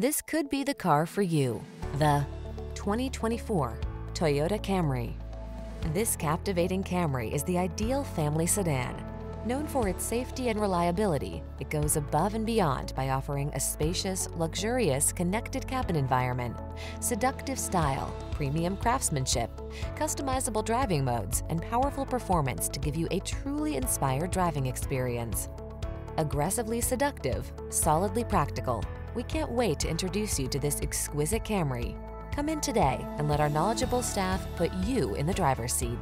This could be the car for you. The 2024 Toyota Camry. This captivating Camry is the ideal family sedan. Known for its safety and reliability, it goes above and beyond by offering a spacious, luxurious, connected cabin environment, seductive style, premium craftsmanship, customizable driving modes, and powerful performance to give you a truly inspired driving experience. Aggressively seductive, solidly practical, we can't wait to introduce you to this exquisite Camry. Come in today and let our knowledgeable staff put you in the driver's seat.